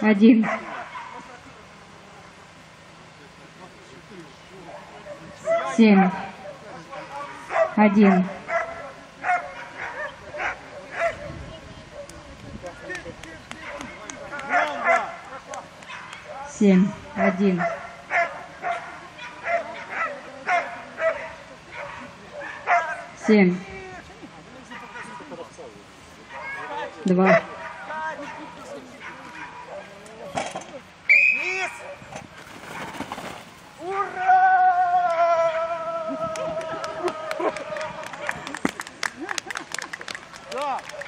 один, семь, один, семь, один, семь, два, Good job.